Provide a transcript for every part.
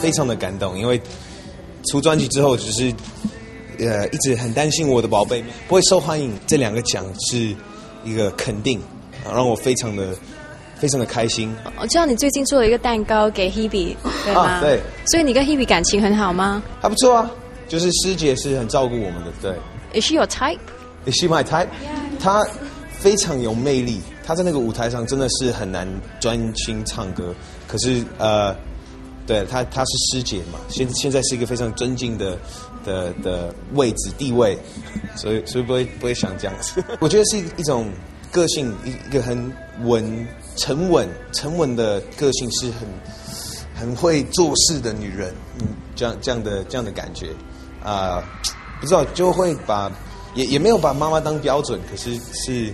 非常的感动，因为出专辑之后，就是呃一直很担心我的宝贝不会受欢迎。这两个奖是一个肯定，让我非常的非常的开心。我知道你最近做了一个蛋糕给 Hebe，对吗？啊对。所以你跟 Hebe 感情很好吗还不错啊，就是师姐是很照顾我们的，对。？Is she your type？Is she my type？她非常有魅力，她在那个舞台上真的是很难专心唱歌。可是呃，对她她是师姐嘛，现现在是一个非常尊敬的的的位置地位，所以所以不会不会想这样子。我觉得是一种个性，一一个很稳、沉稳、沉稳的个性，是很很会做事的女人，嗯，这样这样的这样的感觉啊、不知道就会把也也没有把妈妈当标准，可是是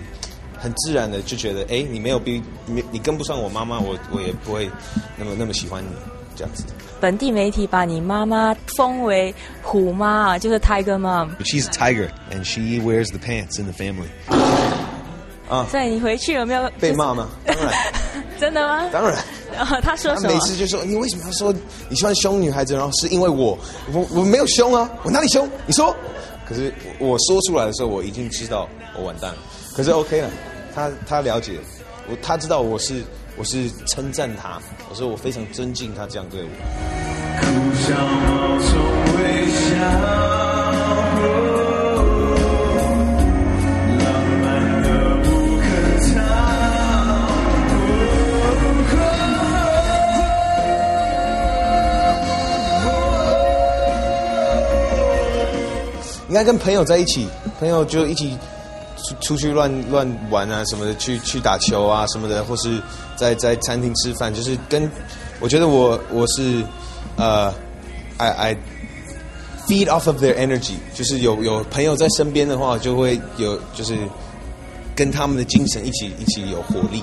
很自然的就觉得，哎，你没有比你你跟不上我妈妈，我我也不会那么那么喜欢你这样子。本地媒体把你妈妈封为虎妈啊，就是 Tiger Mom。She's a tiger and she wears the pants in the family。所以你回去有没有被骂吗？当然，真的吗？当然。然后他说什么？每次就说：“你为什么要说你喜欢凶女孩子？然后是因为我，我我没有凶啊，我哪里凶？你说。”可是我说出来的时候，我已经知道我完蛋了。可是 OK 了，他他了解我，他知道我是我是称赞他，我说我非常尊敬他这样对我。应该跟朋友在一起，朋友就一起出出去乱乱玩啊什么的，去去打球啊什么的，或是在在餐厅吃饭，就是跟我觉得我我是呃，I I feed off of their energy，就是有有朋友在身边的话，就会有就是跟他们的精神一起一起有活力。